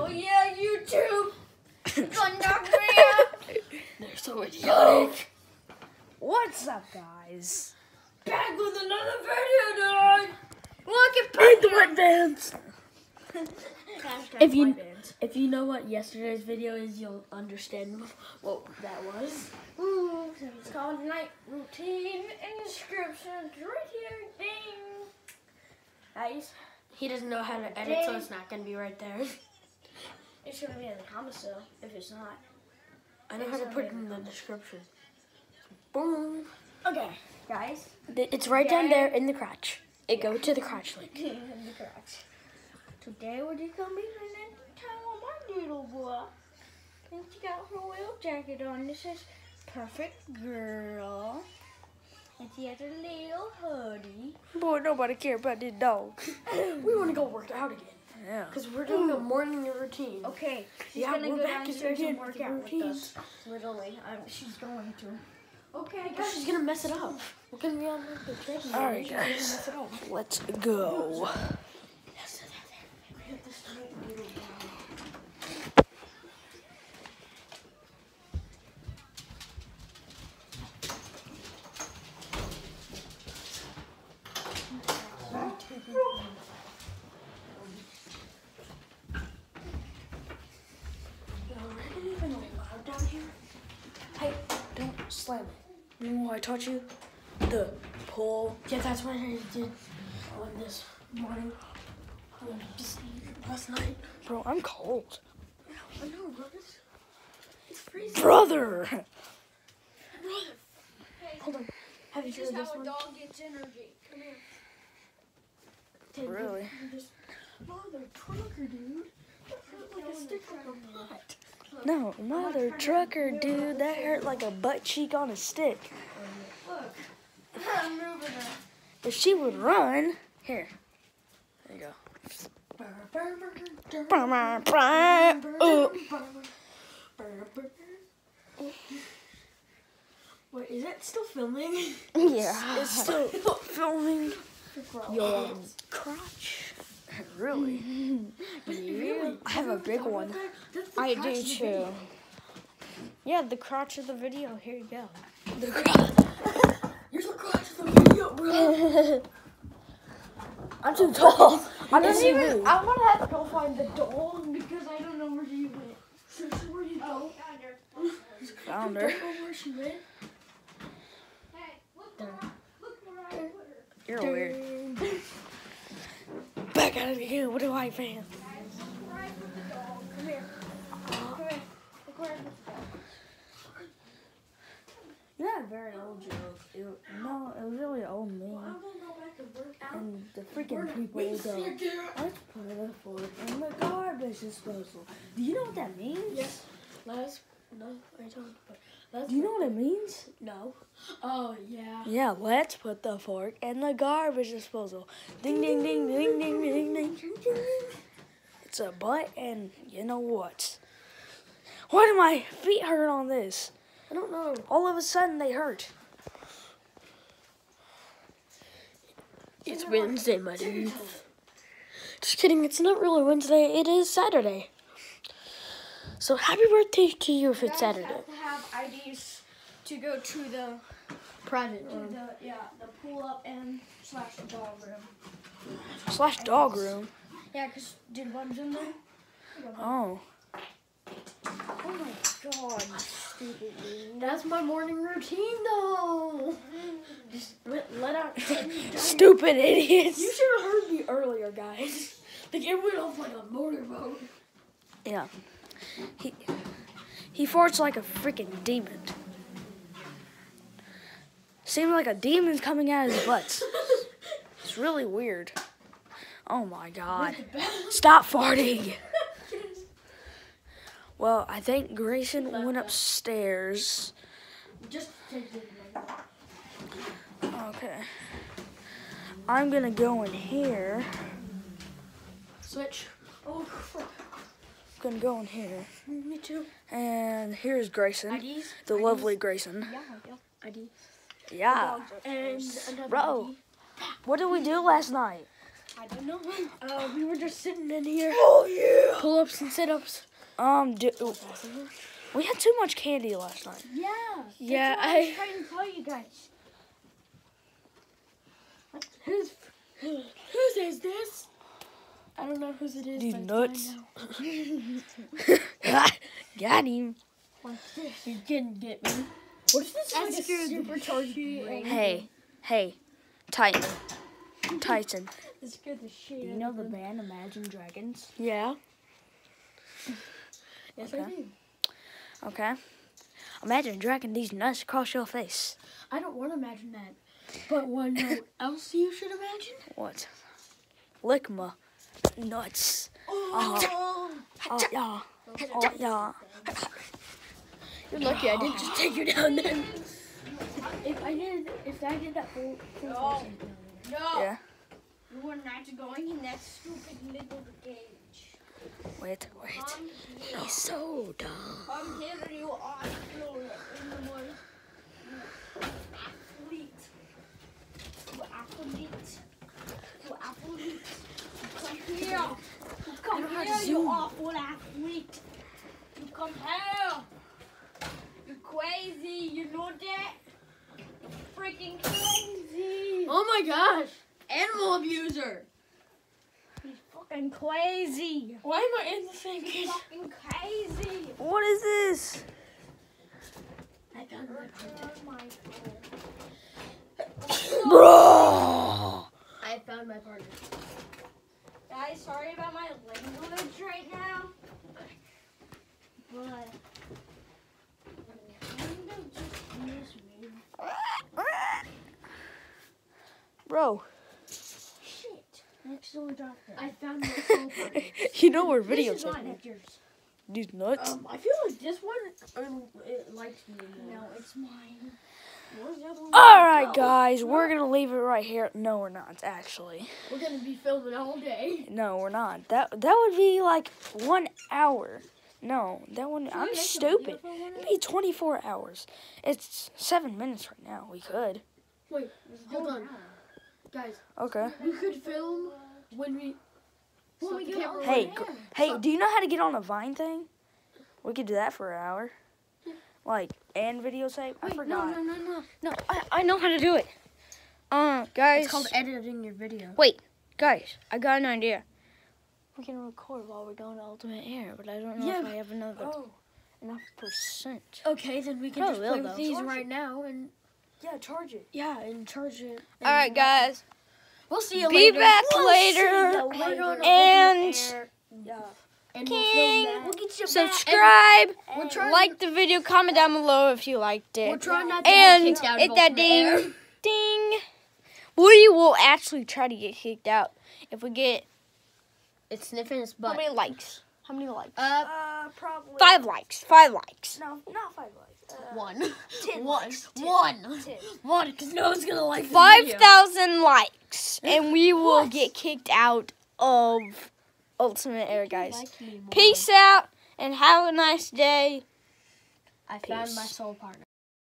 Oh yeah, YouTube. Gonna knock me out. They're so idiotic. What's up, guys? Back with another video, dog. Look at Paint the white bands. If you- If you know what yesterday's video is, you'll understand what that was. Ooh, it's called night routine inscriptions right here. Ding. Guys, He doesn't know how to edit, so it's not gonna be right there. it's gonna be in the comments though. If it's not. I know how to put it in the description. Boom. Okay, guys. It's right down there in the crotch. It go to the crotch link. in the cracks. Today we're just gonna be spending time with my little boy. And she got her little jacket on. This is Perfect Girl. And she has a little hoodie. Boy, nobody care about this dog. We want to go work out again Yeah. because we're doing a morning routine. Okay, she's Yeah, gonna we're go back downstairs again and with work the out with routines. us. Literally, um, she's going to. Okay, But guys. she's gonna mess it up. We're gonna be on the treadmill. All right, guys. mess it up. Let's go. even allowed down here? Hey, don't slam it. You know what I taught you? The pull. Yeah, that's what I did on this morning. Um, just last night. Bro, I'm cold. I know, bro. It's, it's freezing. Brother. Brother. Hold on. Have you tried this one? dog gets energy. Come here. Take Really? This, this mother trucker, dude. That hurt like a stick like a butt. No, mother trucker, dude. That hurt like a butt cheek on a stick. Look. I'm moving her. If she would run, here. There you go. Wait, is that still filming? Yeah. It's still filming your crotch. Really? Really? I have a big one. I do too. Yeah, the crotch of the video. Here you go. The crotch. Here's the crotch of the video, bro. I'm too tall. I I didn't don't even. move. I want to have to go find the dog because I don't know where she went. So, so where you go? Oh, Found I her. don't know where she went. Hey, look where, I- look where I put her. You're weird. Back at it again. What do I fan? Look where I put the dog. Come here. Come here. Look where I put the dog. You're not a very old joke. It, no, it was really old I'm man. gonna go back and work out. And the freaking people would go, let's put a fork in the garbage disposal. Do you know what that means? Yes. Last. No, I don't. Last. Do you know what it means? No. Oh yeah. Yeah, let's put the fork in the garbage disposal. Ding, ding, ding, ding, ding, ding, ding, ding, ding. It's a butt, and you know what? Why do my feet hurt on this? I don't know. All of a sudden, they hurt. It's Wednesday, my dude. Just kidding. It's not really Wednesday. It is Saturday. So happy birthday to you if it's Saturday. have to have IDs to go to the Private to the yeah the pool up and slash dog room. Slash dog room. Yeah, cause did one's in there. Oh. Oh my god, stupid dude. That's my morning routine, though. Just let, let out. Stupid idiots. You should have heard me earlier, guys. Like it went off like a motorboat. Yeah. He he farts like a freaking demon. Seems like a demon's coming out of his butt. It's really weird. Oh my god. Stop farting. Well, I think Grayson went upstairs. Just. Okay. I'm gonna go in here. Switch. Oh, crap. Gonna go in here. Me too. And here's Grayson. IDs. The lovely Grayson. Yeah, yeah. ID. Yeah. And another Bro. ID. What did we do last night? I don't know. Uh, we were just sitting in here. Oh yeah. Pull ups and sit ups. Um, do, we had too much candy last night. Yeah. Yeah, That's what I was trying to tell you guys. Who's whose is this? I don't know whose it is. These but nuts. I. Got him. What's this? You didn't get me. What is this? That's like a good. supercharged brain? Hey, hey, Titan, Titan. It scared the shit. Do you know the me. band Imagine Dragons? Yeah. Yes, I do. Okay. Imagine dragging these nuts across your face. I don't want to imagine that. But what else you should imagine? What? Lick my nuts. Oh, ah. Ah, Oh yeah. Oh yeah. you're lucky I didn't just take you down then. If I did, if I did that full, full force, I'd down there. No. Yeah. You are not going in that stupid little cage. Wait, wait. Come here. He's so dumb. Come here, you are floor in the morning. You athlete. You athlete. You athlete. You come here. You come know how to here, you zoom. awful athlete. You come here. You crazy. You know that? You freaking crazy. Oh my gosh! Animal abuser! He's fucking crazy. Why am I in the same He's cage? fucking crazy. What is this? I found my partner. Bro. I found my partner. Guys, sorry about my language right now. But kind of just miss me. Bro, Shit. I accidentally dropped it. I found my soul partner. you know we're videotaping. mine, not yours. These nuts. Um, I feel like this one um, it likes me more. No, it's mine. Where's the other one? All right, guys, we're gonna leave it right here. No, we're not. Actually, We're gonna be filming all day. no, we're not. That that would be like one hour. No, that one. I'm stupid. It'd be 24 hours. It's seven minutes right now. We could. Wait, hold on, guys. Okay. We could film when we. When we set the get camera Hey, running. hey, do you know how to get on a Vine thing? We could do that for an hour. Like, and videotape. I Wait, forgot. no, no, no, no. No, I, I know how to do it. Uh, guys. It's called editing your video. Wait, guys, I got an idea. We can record while we're going to Ultimate Air, but I don't know Yeah, if I have another Oh. enough percent. Okay, then we can Probably just will, play with these Charge right it. now and Yeah, charge it. yeah, and charge it. All right, guys. We'll see you Be later. back We'll later. see you later And- Ultimate Yeah. and we'll King. We'll get you Subscribe. back. We're. Like the video. Comment down below if you liked we're it. trying not to And get out hit that Ultimate Air. ding, ding. We will actually try to get kicked out if we get It's sniffing his how many likes? How many likes? Uh, Uh, probably five likes. Five likes. No, not five likes. Uh, one. ten One. likes. Ten. One. Ten. One, because no one's gonna like this Five video. thousand likes, and we will What? get kicked out of Ultimate Air, guys. Like. Peace out, and have a nice day. I found my soul partner.